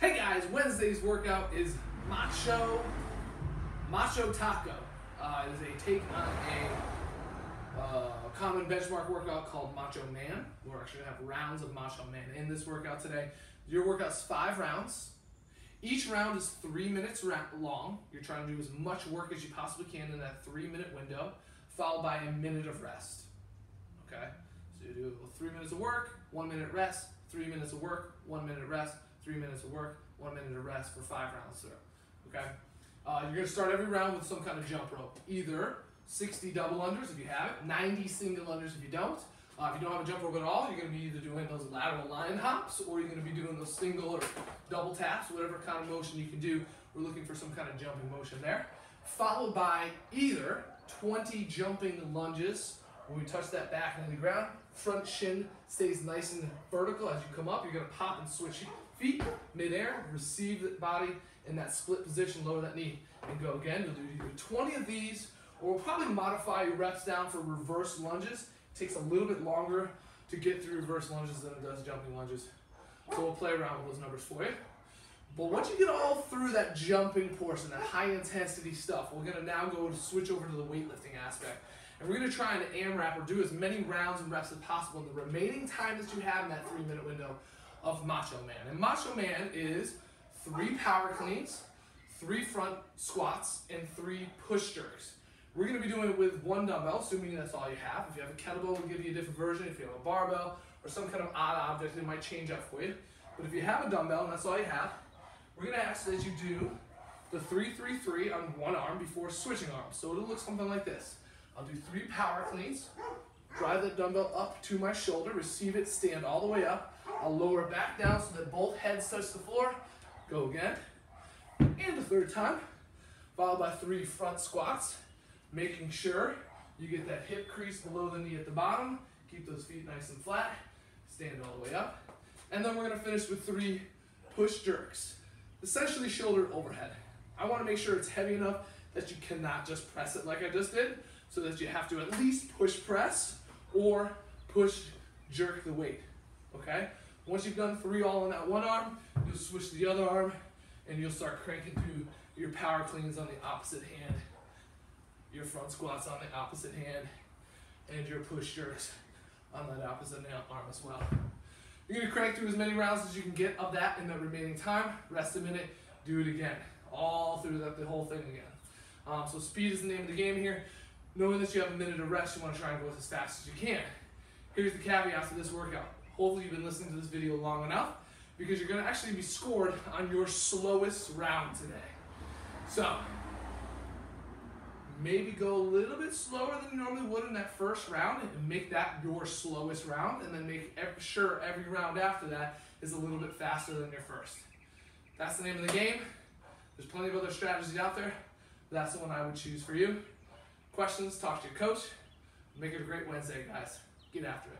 Hey guys, Wednesday's workout is Macho Macho Taco. Uh, it is a take on a uh, common benchmark workout called Macho Man. We're actually gonna have rounds of Macho Man in this workout today. Your workout's five rounds. Each round is three minutes long. You're trying to do as much work as you possibly can in that three minute window, followed by a minute of rest. Okay? So you do three minutes of work, one minute rest, three minutes of work, one minute rest, three minutes of work, one minute of rest for five rounds through. Okay? Uh, you're gonna start every round with some kind of jump rope. Either 60 double unders if you have it, 90 single unders if you don't. Uh, if you don't have a jump rope at all, you're gonna be either doing those lateral line hops or you're gonna be doing those single or double taps, whatever kind of motion you can do. We're looking for some kind of jumping motion there. Followed by either 20 jumping lunges when we touch that back into the ground, front shin stays nice and vertical as you come up. You're gonna pop and switch feet midair, receive the body in that split position, lower that knee, and go again. You'll do either 20 of these, or we'll probably modify your reps down for reverse lunges. It takes a little bit longer to get through reverse lunges than it does jumping lunges. So we'll play around with those numbers for you. But once you get all through that jumping portion, that high intensity stuff, we're gonna now go to switch over to the weightlifting aspect. And we're gonna try and AMRAP or do as many rounds and reps as possible in the remaining time that you have in that three minute window of Macho Man. And Macho Man is three power cleans, three front squats, and three push jerks. We're gonna be doing it with one dumbbell, assuming that's all you have. If you have a kettlebell, we'll give you a different version. If you have a barbell or some kind of odd object, it might change up for you. But if you have a dumbbell and that's all you have, we're gonna ask that you do the three, three, three on one arm before switching arms. So it'll look something like this. I'll do three power cleans, drive the dumbbell up to my shoulder, receive it, stand all the way up. I'll lower back down so that both heads touch the floor. Go again. And the third time, followed by three front squats, making sure you get that hip crease below the knee at the bottom. Keep those feet nice and flat. Stand all the way up. And then we're gonna finish with three push jerks. Essentially shoulder overhead. I wanna make sure it's heavy enough that you cannot just press it like I just did, so that you have to at least push press or push jerk the weight, okay? Once you've done three all on that one arm, you'll switch to the other arm and you'll start cranking through your power cleans on the opposite hand, your front squats on the opposite hand, and your push jerks on that opposite arm as well. You're gonna crank through as many rounds as you can get of that in the remaining time. Rest a minute, do it again. All through the, the whole thing again. Um, so speed is the name of the game here. Knowing that you have a minute of rest, you wanna try and go as fast as you can. Here's the caveat to this workout. Hopefully you've been listening to this video long enough because you're gonna actually be scored on your slowest round today. So, maybe go a little bit slower than you normally would in that first round and make that your slowest round and then make sure every round after that is a little bit faster than your first. That's the name of the game. There's plenty of other strategies out there. But that's the one I would choose for you. Questions, talk to your coach. Make it a great Wednesday, guys. Get after it.